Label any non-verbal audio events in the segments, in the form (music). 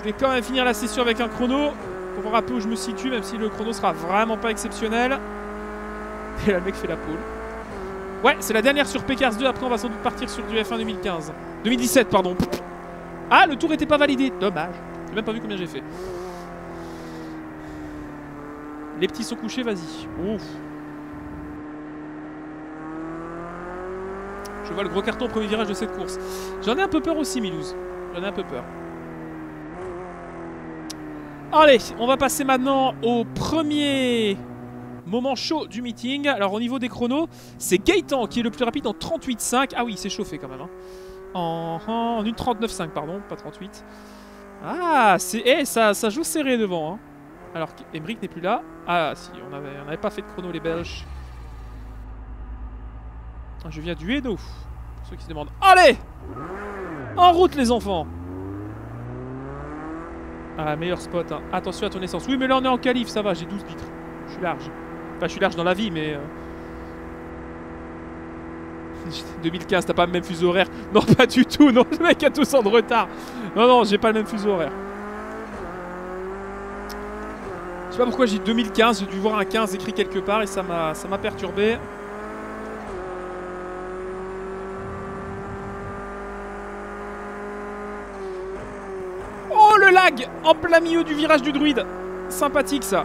Je vais quand même finir la session avec un chrono pour voir un peu où je me situe, même si le chrono sera vraiment pas exceptionnel. Et là, le mec fait la pole. Ouais, c'est la dernière sur Pekars 2. Après, on va sans doute partir sur du F1 2015. 2017, pardon. Ah, le tour était pas validé. Dommage. J'ai même pas vu combien j'ai fait. Les petits sont couchés, vas-y. Je vois le gros carton au premier virage de cette course. J'en ai un peu peur aussi, Milouz. J'en ai un peu peur. Allez, on va passer maintenant au premier moment chaud du meeting. Alors au niveau des chronos, c'est Gaëtan qui est le plus rapide en 38.5. Ah oui, il s'est chauffé quand même. hein. En, en 1.39.5, pardon, pas 38. Ah, c'est eh, ça, ça joue serré devant. hein. Alors qu'Emeric n'est plus là. Ah si, on avait, pas fait de chrono les Belges. Ah, Je viens du Hainaut. Pour ceux qui se demandent. Allez En route les enfants ah, meilleur spot. hein. Attention à ton essence. Oui, mais là, on est en qualif, ça va, j'ai 12 litres. Je suis large. Enfin, je suis large dans la vie, mais... euh, (laughs) 2015, t'as pas le même fuseau horaire (laughs) Non, pas du tout. Non, le mec a tous ans de retard. Non, non, j'ai pas le même fuseau horaire. Je sais pas pourquoi j'ai dit 2015. J'ai dû voir un 15 écrit quelque part et ça m'a perturbé. Oh le lag En plein milieu du virage du druide Sympathique ça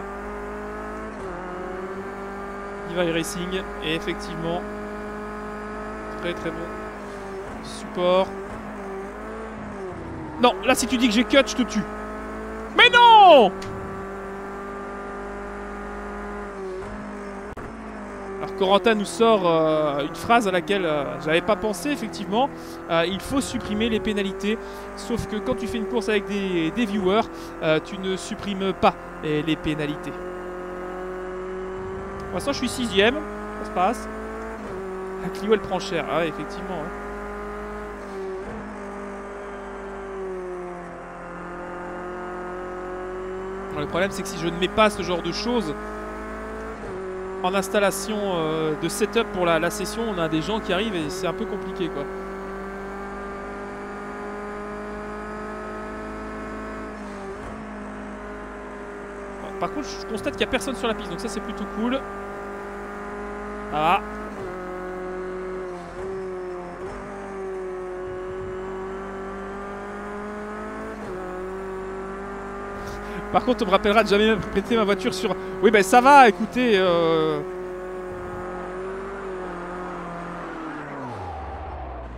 Racing et effectivement très très bon support. Non, là si tu dis que j'ai cut, je te tue. Mais non Alors Corentin nous sort euh, une phrase à laquelle euh, j'avais pas pensé effectivement. Euh, il faut supprimer les pénalités. Sauf que quand tu fais une course avec des, viewers, tu ne supprimes pas les pénalités. Pour l'instant je suis sixième, ça se passe. La Clio elle prend cher, ah ouais, effectivement. hein. Le problème c'est que si je ne mets pas ce genre de choses en installation euh, de setup pour la, la session, on a des gens qui arrivent et c'est un peu compliqué quoi. Par contre, je constate qu'il n'y a personne sur la piste, donc ça c'est plutôt cool. Ah Par contre, on me rappellera de jamais péter ma voiture sur... Oui, ben ça va, écoutez... euh,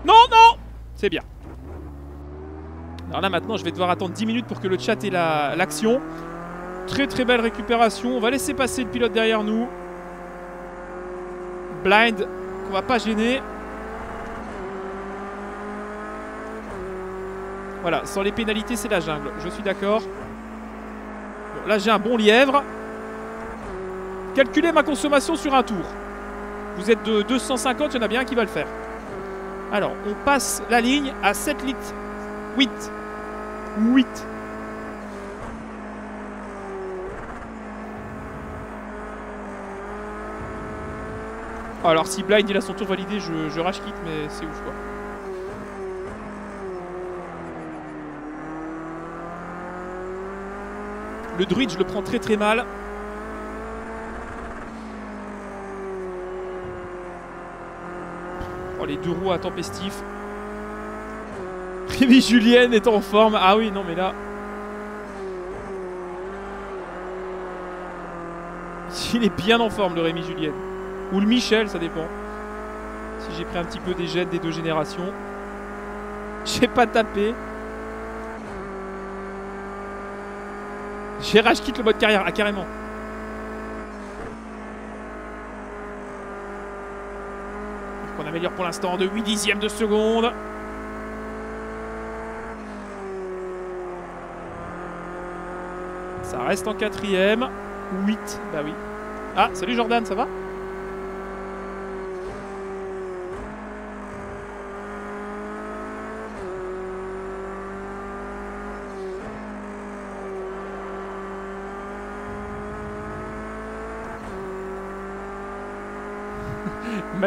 Non, non C'est bien. Alors là, maintenant, je vais devoir attendre 10 minutes pour que le chat ait la- l'action. Très très belle récupération. On va laisser passer le pilote derrière nous. Blind, qu'on va pas gêner. Voilà, sans les pénalités, c'est la jungle. Je suis d'accord. Bon, là, j'ai un bon lièvre. Calculez ma consommation sur un tour. Vous êtes de 250, il y en a bien un qui va le faire. Alors, on passe la ligne à 7 litres. 8. 8. Alors, si Blind il a son tour validé, je, je quitte, mais c'est ouf quoi. Le druide, je le prends très très mal. Oh, les deux roues intempestifs. (laughs) Rémi Julienne est en forme. Ah oui, non, mais là. (laughs) Il est bien en forme, le Rémi Julienne. Ou le Michel, ça dépend. Si j'ai pris un petit peu des gènes des deux générations. (laughs) J'ai pas tapé. J'ai quitte le mode carrière. Ah, carrément. On améliore pour l'instant de 8 dixièmes de seconde. Ça reste en quatrième. 8, bah oui. Ah, salut Jordan, ça va?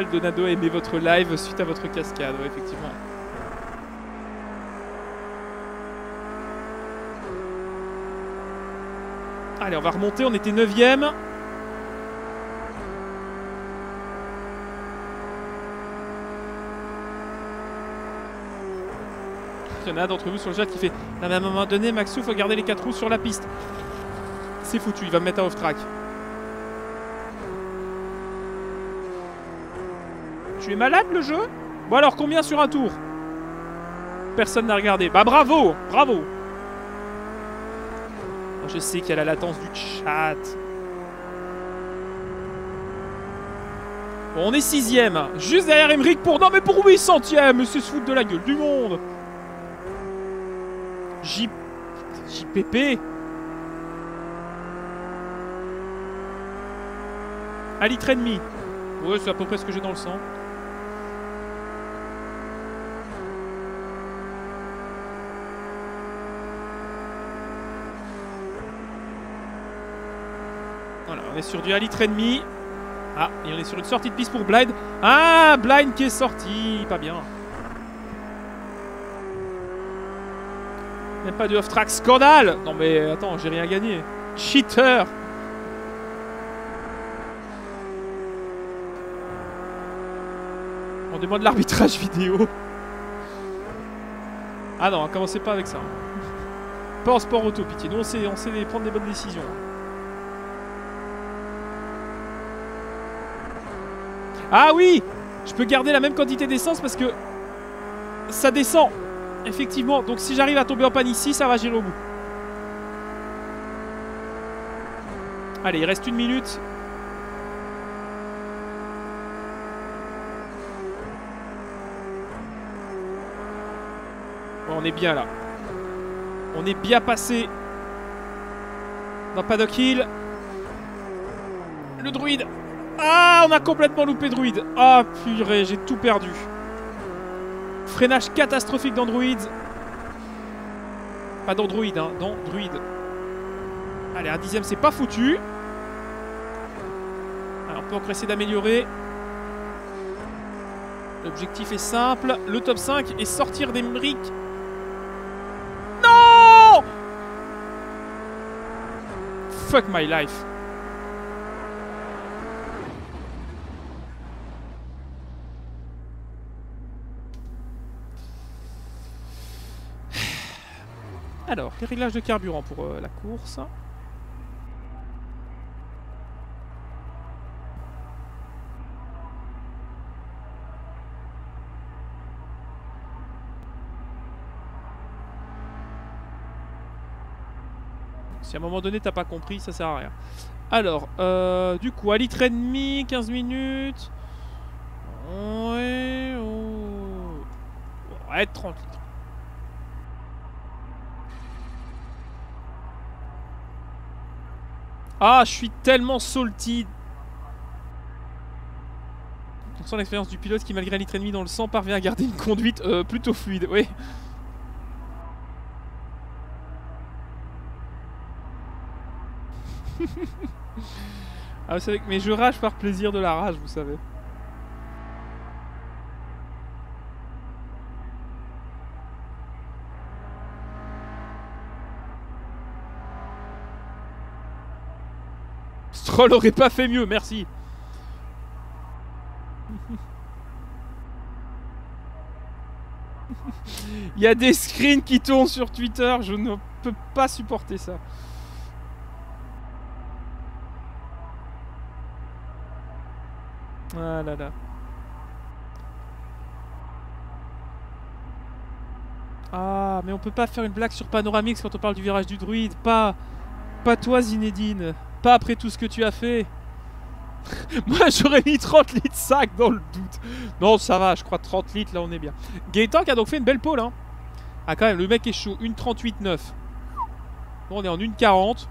Maldonado a aimé votre live suite à votre cascade, ouais, effectivement. Allez, on va remonter, on était 9ème. Il y en a d'entre vous sur le chat qui fait à un moment donné, Maxou, faut garder les 4 roues sur la piste. C'est foutu, il va me mettre à off-track. Tu es malade le jeu? Bon alors, combien sur un tour? Personne n'a regardé. Bah bravo Bravo Je sais qu'il y a la latence du chat. Bon, on est sixième. Juste derrière Emmerich pour... Non mais pour 800ème Mais c'est se foutre de la gueule du monde J... JPP Un litre et demi. Ouais, c'est à peu près ce que j'ai dans le sang. On est sur du 1 litre. Ah, et on est sur une sortie de piste pour Blind. Ah, Blind qui est sorti. Pas bien. Même pas de off-track. Scandale Non mais attends, j'ai rien gagné. Cheater On demande l'arbitrage vidéo. Ah non, commencez pas avec ça. Pas en sport auto, pitié. Nous, on sait, on sait prendre des bonnes décisions. Ah oui Je peux garder la même quantité d'essence parce que ça descend. Effectivement. Donc si j'arrive à tomber en panne ici, ça va gérer au bout. Allez, il reste une minute. on est bien là. On est bien passé dans Paddock Hill. Le druide. Ah, on a complètement loupé druide. Ah, purée, j'ai tout perdu. Freinage catastrophique d'Android. Pas d'Android, hein, d'Android. Allez, un dixième, c'est pas foutu. Alors, on peut encore essayer d'améliorer. L'objectif est simple. Le top 5 est sortir des briques Fuck my life. Alors, les réglages de carburant pour euh, la course. Si à un moment donné t'as pas compris, ça sert à rien. Alors, euh, du coup, à litre et demi, 15 minutes. Ouais, oh. ouais 30 litres. Ah, je suis tellement salty. On sent l'expérience du pilote qui, malgré un litre et demi dans le sang, parvient à garder une conduite euh, plutôt fluide. Oui. (laughs) ah, mais je rage par plaisir de la rage, vous savez. Stroll aurait pas fait mieux, merci. (laughs) Il y a des screens qui tournent sur Twitter, je ne peux pas supporter ça. Ah là là. Ah, mais on peut pas faire une blague sur Panoramix quand on parle du virage du druide. Pas, pas toi, Zinedine. Pas après tout ce que tu as fait. (laughs) Moi, j'aurais mis 30 litres sac dans le doute. Non, ça va, je crois 30 litres, là, on est bien. Gaëtan qui a donc fait une belle pole, hein. Ah, quand même, le mec est chaud. Une 38,9. Bon, on est en une 40.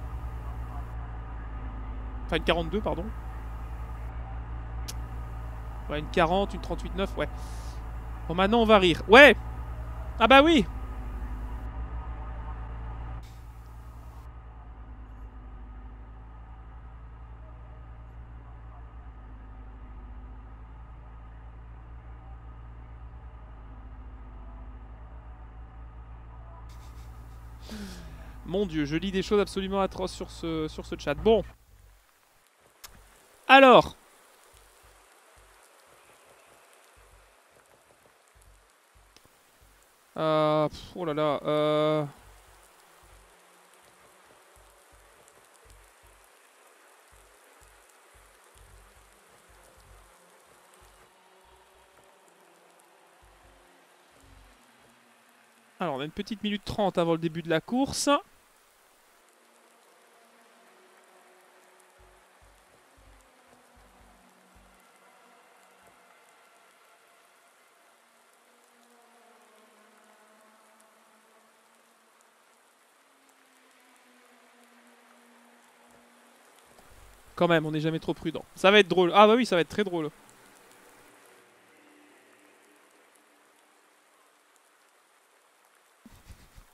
Enfin, une 42, pardon. Ouais, une 40, une 38,9, ouais. Bon, maintenant, on va rire. Ouais Ah bah oui Mon dieu, je lis des choses absolument atroces sur ce, sur ce chat. Bon. Alors. Euh, oh là là. Euh... Alors, on a une petite minute trente avant le début de la course. Quand même, on n'est jamais trop prudent. Ça va être drôle. Ah bah oui, ça va être très drôle. (laughs)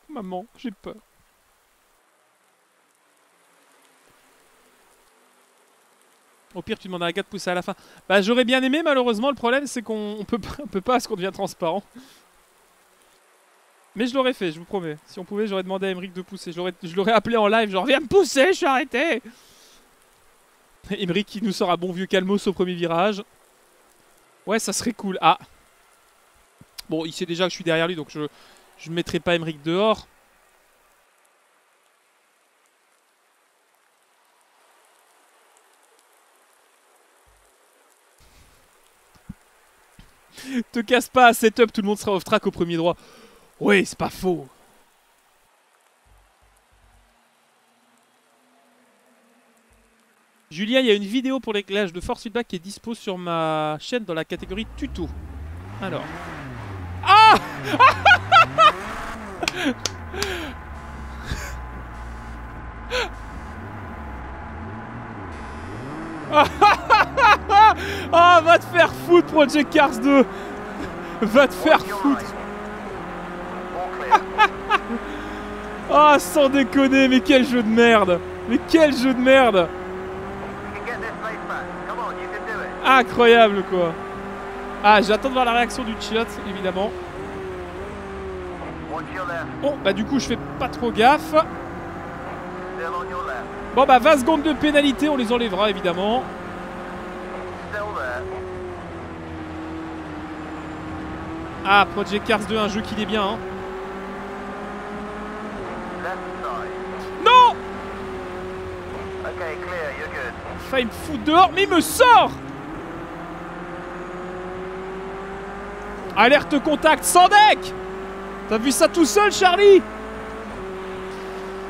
Maman, j'ai peur. Au pire, tu demandes à gars de pousser à la fin. Bah, j'aurais bien aimé, malheureusement. Le problème, c'est qu'on peut, on peut pas parce qu'on devient transparent. Mais je l'aurais fait, je vous promets. Si on pouvait, j'aurais demandé à Emmerich de pousser. Je l'aurais appelé en live, genre, viens me pousser, je suis arrêté (laughs) Emery qui nous sort un bon vieux calmos au premier virage. Ouais, ça serait cool. Ah Bon, il sait déjà que je suis derrière lui, donc je ne mettrai pas Emmerich dehors. (laughs) Te casse pas, setup, tout le monde sera off-track au premier droit. Oui, c'est pas faux. Julien, il y a une vidéo pour l'éclairage de force feedback qui est dispo sur ma chaîne dans la catégorie tuto. Alors. Ah (laughs) Ah, va te faire foutre, Project Cars 2 Va te faire foutre (laughs) Ah, sans déconner, mais quel jeu de merde Mais quel jeu de merde Incroyable quoi. Ah j'attends de voir la réaction du chat évidemment. Bon bah du coup je fais pas trop gaffe. Bon bah 20 secondes de pénalité on les enlèvera évidemment. Ah Project Cars 2 un jeu qui est bien hein. Non! Faille me foutre dehors mais il me sort Alerte contact sans deck T'as vu ça tout seul, Charlie?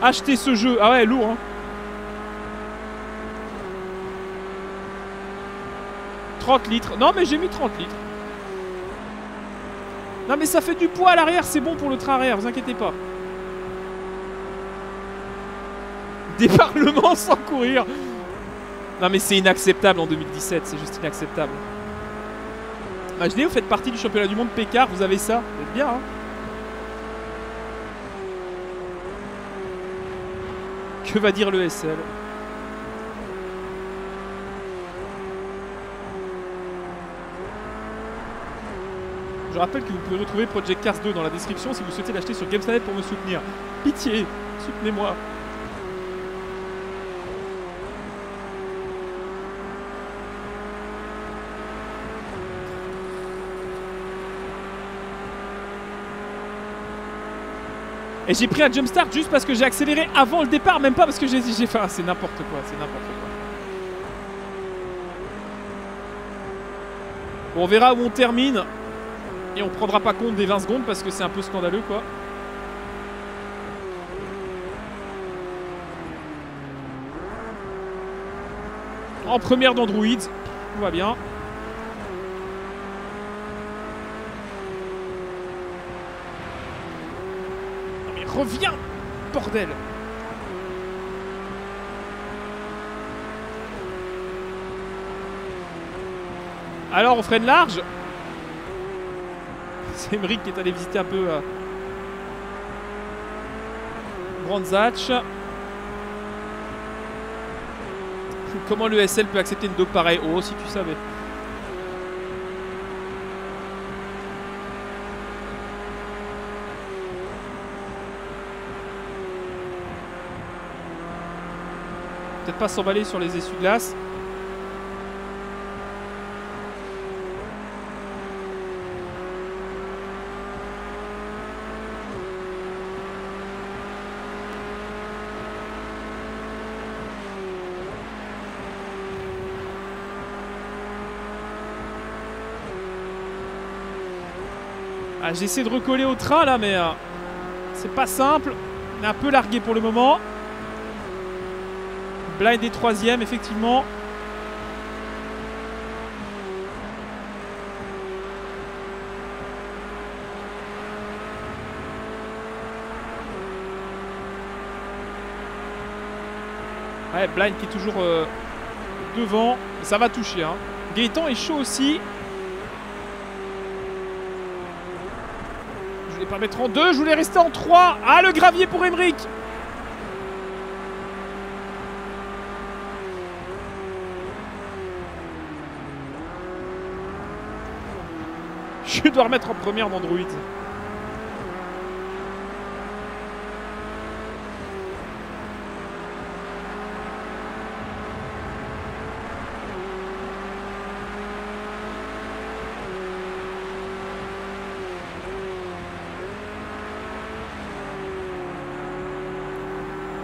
Acheter ce jeu. Ah ouais, lourd, hein. 30 litres. Non, mais j'ai mis 30 litres. Non, mais ça fait du poids à l'arrière. C'est bon pour le train arrière, vous inquiétez pas. Déparlement sans courir. Non, mais c'est inacceptable en 2017. C'est juste inacceptable. Imaginez, vous faites partie du championnat du monde Pécard, vous avez ça. Êtes bien, hein Que va dire le SL Je rappelle que vous pouvez retrouver Project Cars 2 dans la description si vous souhaitez l'acheter sur GameStanet pour me soutenir. Pitié, soutenez-moi. Et j'ai pris un jump start juste parce que j'ai accéléré avant le départ, même pas parce que j'ai j'ai fait. c'est n'importe quoi, c'est n'importe quoi. Bon, on verra où on termine. Et on prendra pas compte des 20 secondes parce que c'est un peu scandaleux quoi. En première d'Android, tout va bien. Reviens Bordel Alors, on freine large (laughs) C'est Emmerich qui est allé visiter un peu euh, Zatch. Comment le SL peut accepter une dope pareille? Oh, si tu savais. Pas s'emballer sur les essuie-glaces. Ah, J'essaie de recoller au train là, mais euh, c'est pas simple. On est un peu largué pour le moment. Blind est troisième, effectivement. Ouais, Blind qui est toujours euh, devant. Ça va toucher. Hein. Gaëtan est chaud aussi. Je voulais pas mettre en deux, je voulais rester en trois. Ah, le gravier pour Emmerich (laughs) Je dois remettre en première d'Android.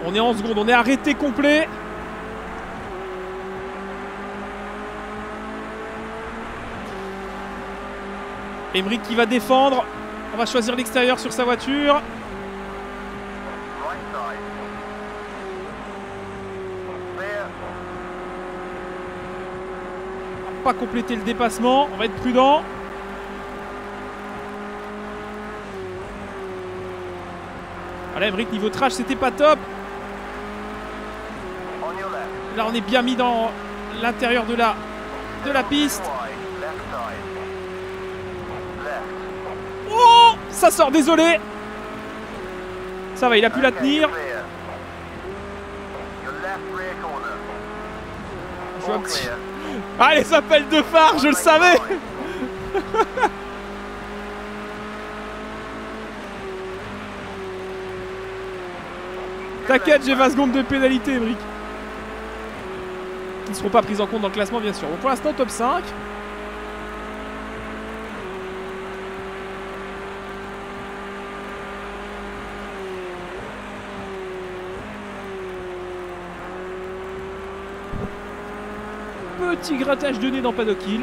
On est en seconde, on est arrêté complet. Emmerich qui va défendre. On va choisir l'extérieur sur sa voiture. On va pas compléter le dépassement. On va être prudent. Voilà, Emmerich niveau trash, c'était pas top. Là, on est bien mis dans l'intérieur de la piste. Ça sort, désolé. Ça va, il a pu la tenir. Je vois un petit-. Ah, les appels de phare, je le savais. T'inquiète, j'ai 20 secondes de pénalité, Emric. Qui ne seront pas prises en compte dans le classement, bien sûr. Bon, pour l'instant, top 5. Petit grattage de nez dans Paddock Hill.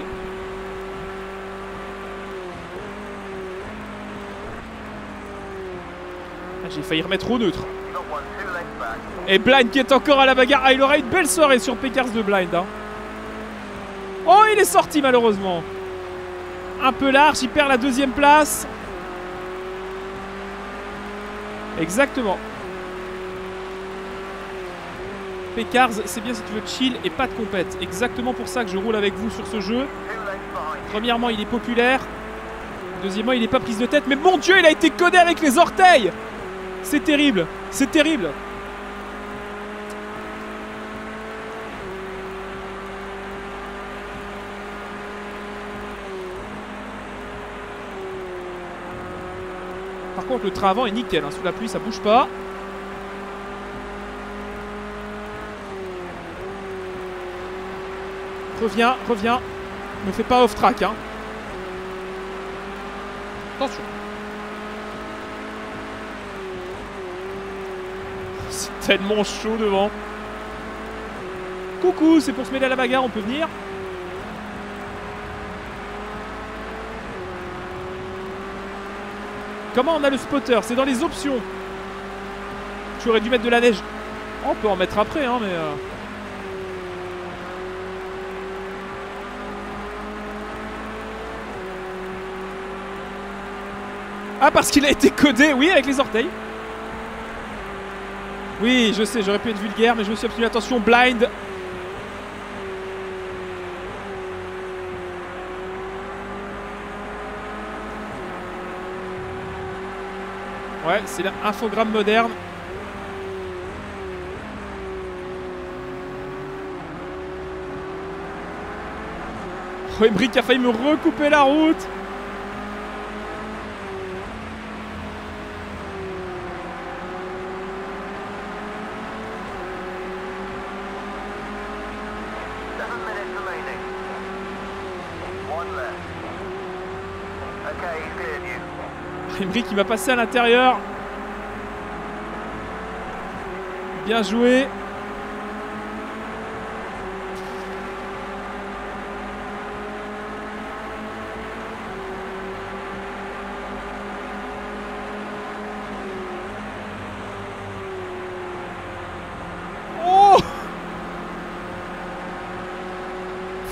Ah, J'ai failli remettre au neutre. Et Blind qui est encore à la bagarre. Ah, il aura une belle soirée sur Pécars de Blind. hein. Oh, il est sorti malheureusement. Un peu large, il perd la deuxième place. Exactement. C'est bien si tu veux chill et pas de compète. Exactement pour ça que je roule avec vous sur ce jeu. Premièrement, il est populaire. Deuxièmement, il n'est pas prise de tête. Mais mon dieu, il a été codé avec les orteils C'est terrible C'est terrible Par contre, le train avant est nickel. hein. Sous la pluie, ça bouge pas. Reviens, reviens. Ne fais pas off-track, hein. Attention. (laughs) C'est tellement chaud devant. Coucou, c'est pour se mêler à la bagarre, on peut venir Comment on a le spotter? C'est dans les options. Tu aurais dû mettre de la neige. On peut en mettre après, hein, mais... euh, Ah, parce qu'il a été codé, oui, avec les orteils. Oui, je sais, j'aurais pu être vulgaire, mais je me suis abstenu. Attention, blind. Ouais, c'est l'infogramme moderne. Oh, Emmerich a failli me recouper la route. Emri qui va passer à l'intérieur. Bien joué.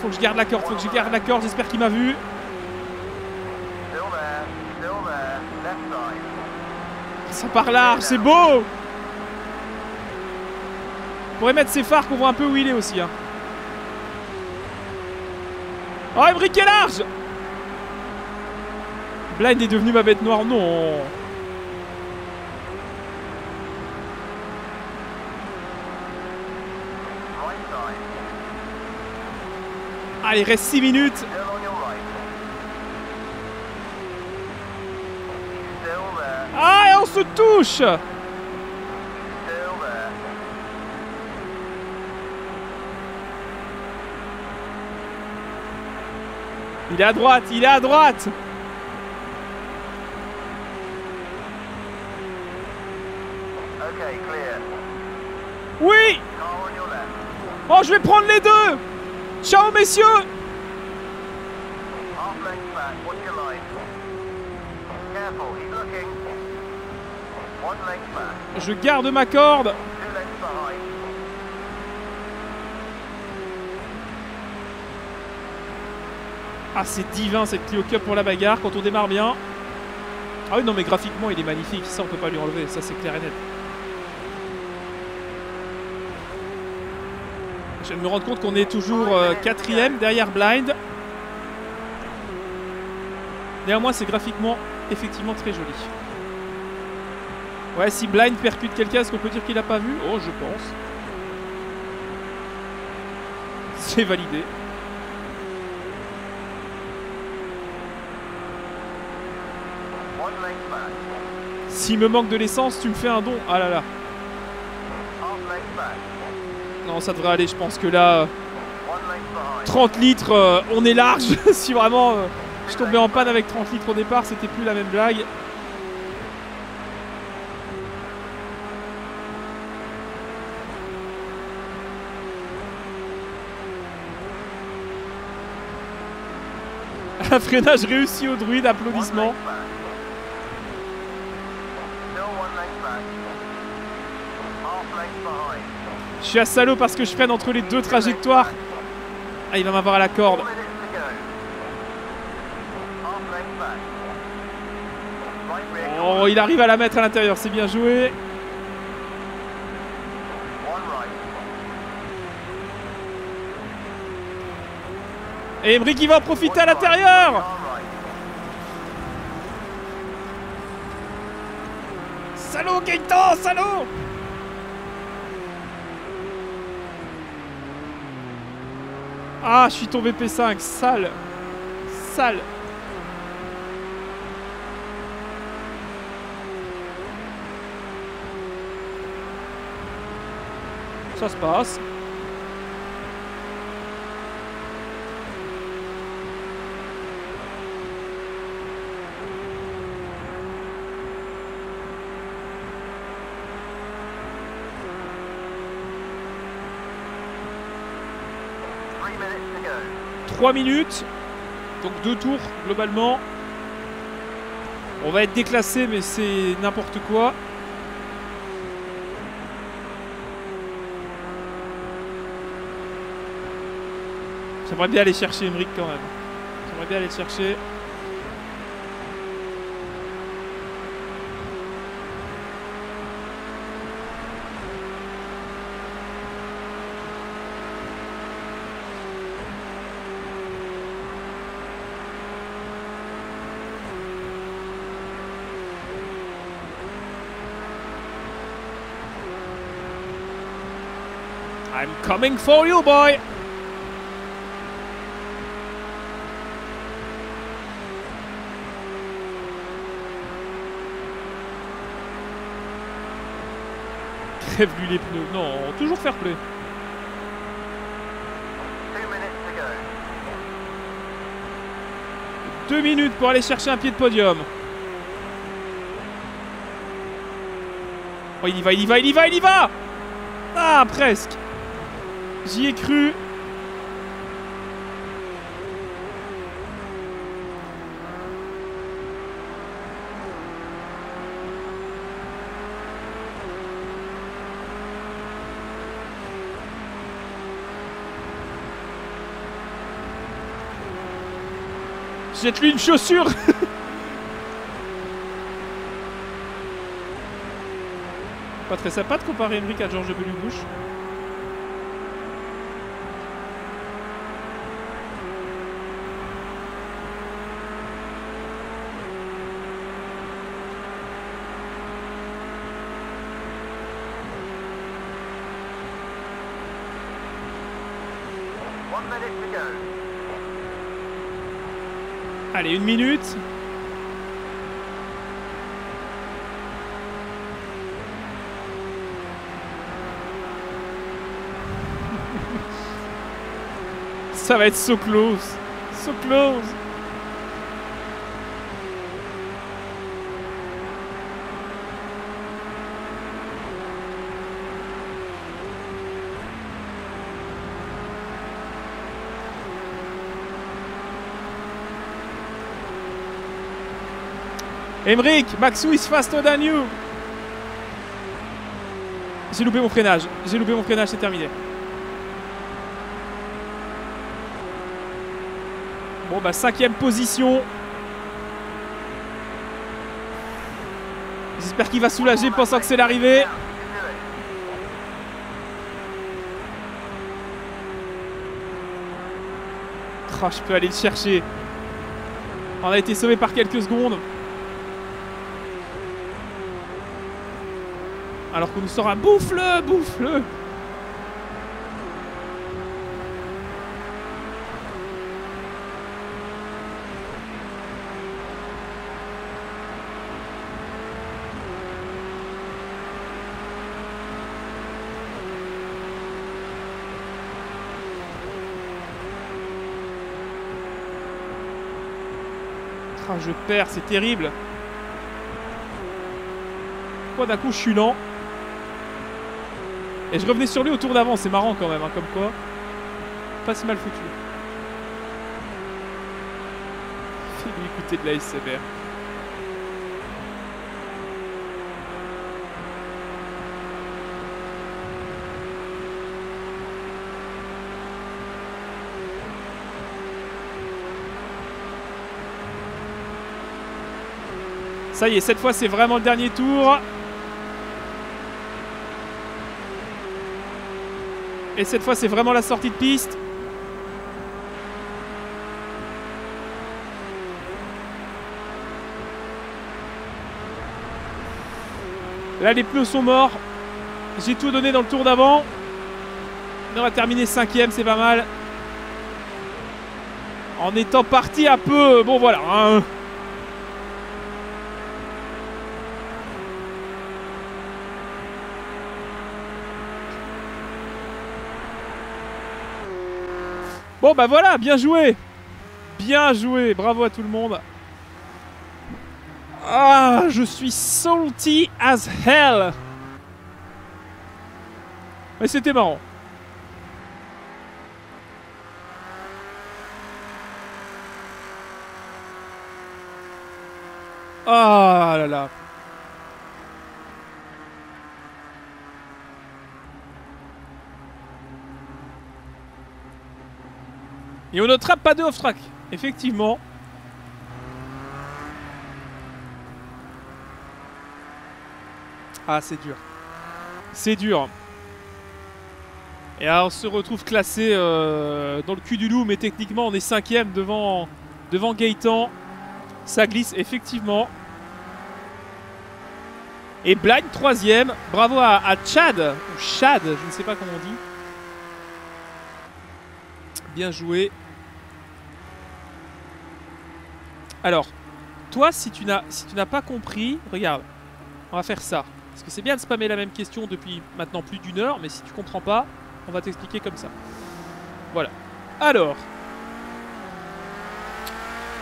Faut que je garde la corde, faut que je garde la corde, j'espère qu'il m'a vu. Ça part large, c'est beau On pourrait mettre ses phares qu'on voit un peu où il est aussi. Hein. Oh, Emmerich est large Blind est devenu ma bête noire, non Right side. Allez, reste 6 minutes Ah, et on se touche. Il est à droite, il est à droite. Oui. Oh, je vais prendre les deux Ciao, messieurs Je garde ma corde. Ah, c'est divin cette Clio Cup pour la bagarre quand on démarre bien. Ah oui, non, mais graphiquement, il est magnifique. Ça, on peut pas lui enlever. Ça, c'est clair et net. Je me rendre compte qu'on est toujours euh, quatrième derrière Blind. Néanmoins, c'est graphiquement effectivement très joli. Ouais, si Blind percute quelqu'un, est-ce qu'on peut dire qu'il a pas vu? Oh, je pense. (laughs) C'est validé. S'il me manque de l'essence, tu me fais un don. Ah là là. half length back, Ça devrait aller. Je pense que là, euh, one length behind. 30 litres, euh, on est large. (laughs) si vraiment euh, je tombais en panne avec 30 litres au départ, c'était plus la même blague. (laughs) Un freinage réussi au druide, applaudissements. Je suis à salaud parce que je freine entre les deux trajectoires. Ah, il va m'avoir à la corde. Oh, il arrive à la mettre à l'intérieur, c'est bien joué. Et Emmerich il va en profiter à l'intérieur. Salaud, Gaëtan, salaud Ah, je suis tombé P5, sale Sale Ça se passe. 3 minutes. Donc deux tours globalement. On va être déclassé mais c'est n'importe quoi. J'aimerais bien aller chercher Emmerich quand même. J'aimerais bien aller le chercher. Coming for you, boy! (laughs) Crève-lui les pneus. Non, toujours fair play. Deux minutes pour aller chercher un pied de podium. Oh, il y va, il y va, il y va, il y va Ah, presque. J'y ai cru. Jette-lui une chaussure? (laughs) Pas très sympa de comparer Emmerich à Georges W. Allez, une minute. (laughs) Ça va être so close. So close. Emric, Maxou is faster than you. J'ai loupé mon freinage. J'ai loupé mon freinage, c'est terminé. Bon bah cinquième position. J'espère qu'il va soulager pensant que c'est l'arrivée. Oh, je peux aller le chercher. On a été sauvé par quelques secondes. Alors qu'on nous sort un bouffe-le, bouffe-le. Ah, je perds, c'est terrible. Pourquoi d'un coup je suis lent? Et je revenais sur lui au tour d'avant, c'est marrant quand même, hein, comme quoi. Pas si mal foutu. (laughs) Fais-lui écouter de la SMR. Ça y est, cette fois c'est vraiment le dernier tour. Et cette fois c'est vraiment la sortie de piste. Là les pneus sont morts. J'ai tout donné dans le tour d'avant. On va terminer cinquième, c'est pas mal. En étant parti un peu... Bon voilà. hein. Bon bah voilà, bien joué. Bien joué, bravo à tout le monde. Ah, je suis salty as hell. Mais c'était marrant. Ah là là Et on ne trappe pas de off-track. Effectivement. Ah, c'est dur. C'est dur. Et là, on se retrouve classé euh, dans le cul du loup, mais techniquement, on est cinquième devant, devant Gaëtan. Ça glisse, effectivement. Et Blind, troisième. Bravo à, à Chad, ou Chad, je ne sais pas comment on dit. Bien joué. Alors, toi, si tu n'as si pas compris, regarde, on va faire ça. Parce que c'est bien de spammer la même question depuis maintenant plus d'une heure, mais si tu comprends pas, on va t'expliquer comme ça. Voilà. Alors.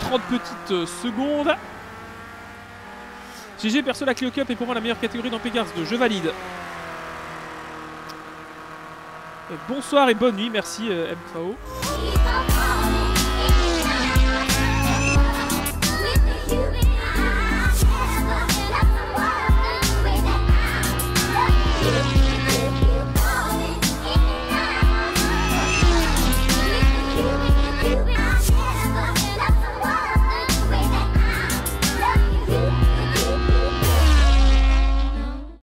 30 petites euh, secondes. GG, perso, la Clio Cup est pour moi la meilleure catégorie dans Pégars 2. Je valide. Euh, bonsoir et bonne nuit. Merci, euh, MFAO.